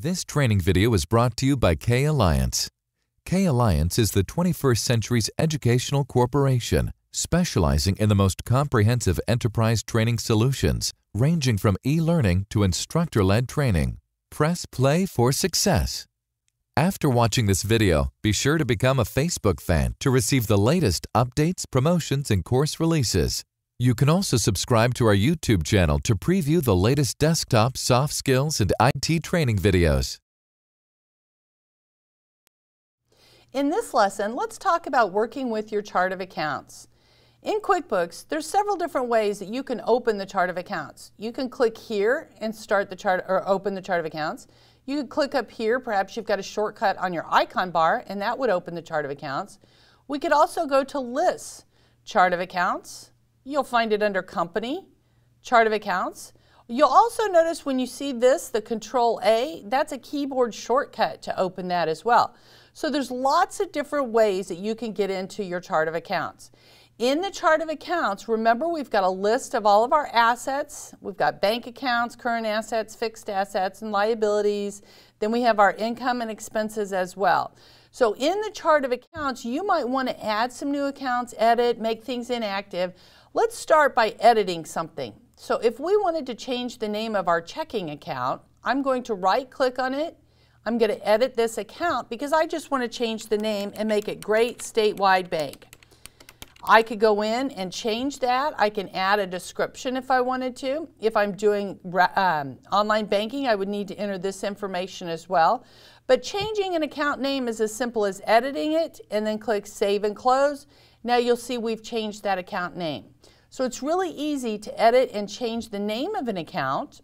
This training video is brought to you by K Alliance. K Alliance is the 21st century's educational corporation specializing in the most comprehensive enterprise training solutions, ranging from e-learning to instructor-led training. Press play for success. After watching this video, be sure to become a Facebook fan to receive the latest updates, promotions, and course releases. You can also subscribe to our YouTube channel to preview the latest desktop soft skills and IT training videos. In this lesson, let's talk about working with your chart of accounts. In QuickBooks, there's several different ways that you can open the chart of accounts. You can click here and start the chart or open the chart of accounts. You can click up here, perhaps you've got a shortcut on your icon bar and that would open the chart of accounts. We could also go to Lists, Chart of Accounts. You'll find it under Company, Chart of Accounts. You'll also notice when you see this, the Control A, that's a keyboard shortcut to open that as well. So there's lots of different ways that you can get into your chart of accounts. In the chart of accounts, remember we've got a list of all of our assets. We've got bank accounts, current assets, fixed assets, and liabilities. Then we have our income and expenses as well. So in the chart of accounts, you might want to add some new accounts, edit, make things inactive. Let's start by editing something. So if we wanted to change the name of our checking account, I'm going to right click on it. I'm going to edit this account because I just want to change the name and make it Great Statewide Bank. I could go in and change that. I can add a description if I wanted to. If I'm doing um, online banking, I would need to enter this information as well. But changing an account name is as simple as editing it and then click Save and Close. Now you'll see we've changed that account name. So it's really easy to edit and change the name of an account.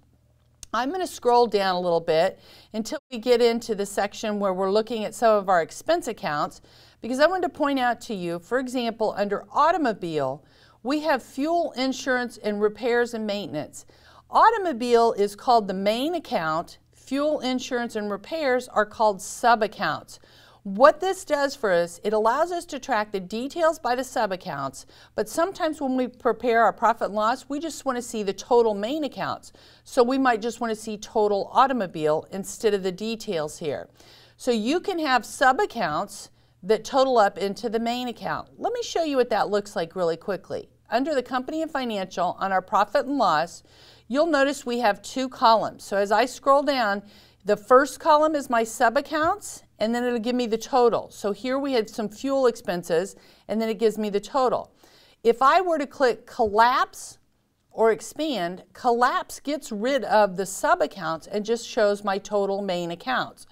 I'm going to scroll down a little bit until we get into the section where we're looking at some of our expense accounts because I wanted to point out to you, for example, under automobile, we have fuel insurance and repairs and maintenance. Automobile is called the main account. Fuel insurance and repairs are called sub-accounts. What this does for us, it allows us to track the details by the sub-accounts, but sometimes when we prepare our profit and loss, we just want to see the total main accounts. So we might just want to see total automobile instead of the details here. So you can have sub-accounts that total up into the main account. Let me show you what that looks like really quickly. Under the company and financial on our profit and loss, you'll notice we have two columns. So as I scroll down, the first column is my sub accounts and then it'll give me the total. So here we had some fuel expenses and then it gives me the total. If I were to click collapse or expand, collapse gets rid of the sub accounts and just shows my total main accounts.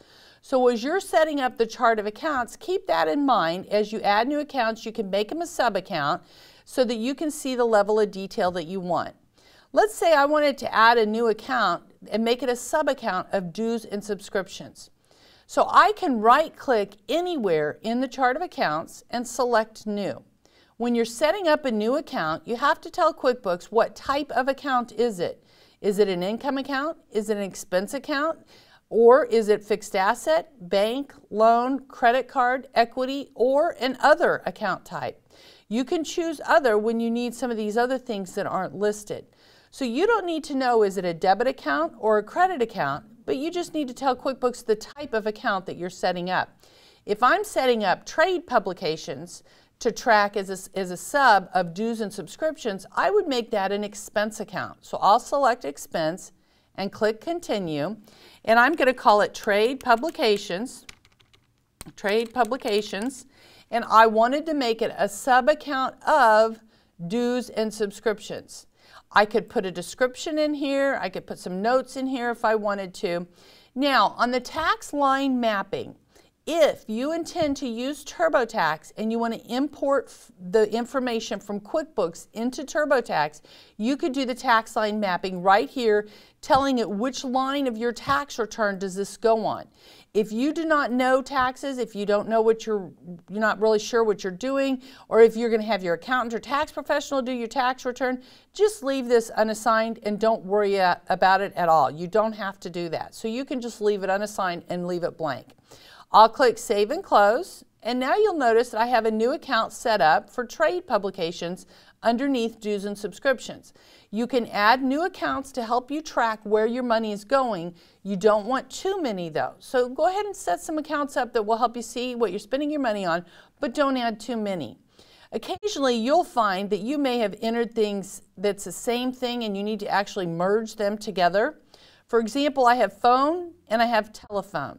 So as you're setting up the chart of accounts, keep that in mind. As you add new accounts, you can make them a sub-account so that you can see the level of detail that you want. Let's say I wanted to add a new account and make it a sub-account of dues and subscriptions. So I can right-click anywhere in the chart of accounts and select New. When you're setting up a new account, you have to tell QuickBooks what type of account is it. Is it an income account? Is it an expense account? Or is it fixed asset, bank, loan, credit card, equity, or an other account type? You can choose other when you need some of these other things that aren't listed. So you don't need to know is it a debit account or a credit account, but you just need to tell QuickBooks the type of account that you're setting up. If I'm setting up trade publications to track as a, as a sub of dues and subscriptions, I would make that an expense account. So I'll select expense and click continue and I'm going to call it Trade Publications, Trade Publications, and I wanted to make it a sub-account of dues and subscriptions. I could put a description in here, I could put some notes in here if I wanted to. Now, on the tax line mapping, if you intend to use TurboTax and you want to import the information from QuickBooks into TurboTax, you could do the tax line mapping right here, telling it which line of your tax return does this go on. If you do not know taxes, if you don't know what you're, you're not really sure what you're doing, or if you're going to have your accountant or tax professional do your tax return, just leave this unassigned and don't worry about it at all. You don't have to do that. So you can just leave it unassigned and leave it blank. I'll click Save and Close, and now you'll notice that I have a new account set up for trade publications underneath dues and subscriptions. You can add new accounts to help you track where your money is going. You don't want too many though. So go ahead and set some accounts up that will help you see what you're spending your money on, but don't add too many. Occasionally you'll find that you may have entered things that's the same thing and you need to actually merge them together. For example, I have phone and I have telephone.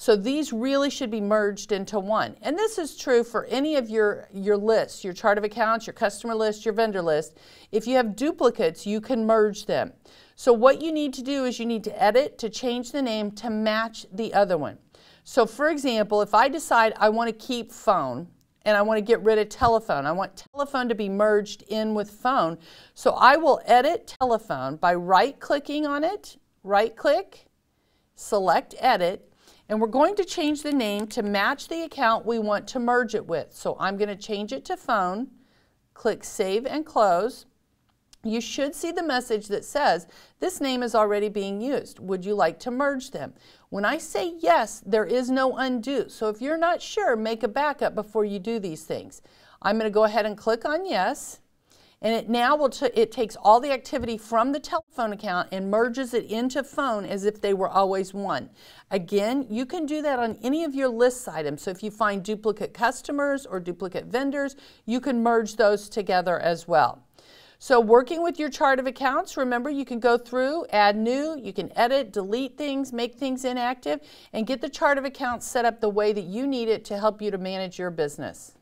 So these really should be merged into one. And this is true for any of your, your lists, your chart of accounts, your customer list, your vendor list. If you have duplicates, you can merge them. So what you need to do is you need to edit to change the name to match the other one. So for example, if I decide I want to keep phone and I want to get rid of telephone, I want telephone to be merged in with phone. So I will edit telephone by right clicking on it, right click, select edit, and we're going to change the name to match the account we want to merge it with. So I'm going to change it to phone, click Save and Close. You should see the message that says, this name is already being used. Would you like to merge them? When I say yes, there is no undo. So if you're not sure, make a backup before you do these things. I'm going to go ahead and click on yes and it now will it takes all the activity from the telephone account and merges it into phone as if they were always one. Again, you can do that on any of your list items. So if you find duplicate customers or duplicate vendors, you can merge those together as well. So working with your chart of accounts, remember you can go through, add new, you can edit, delete things, make things inactive, and get the chart of accounts set up the way that you need it to help you to manage your business.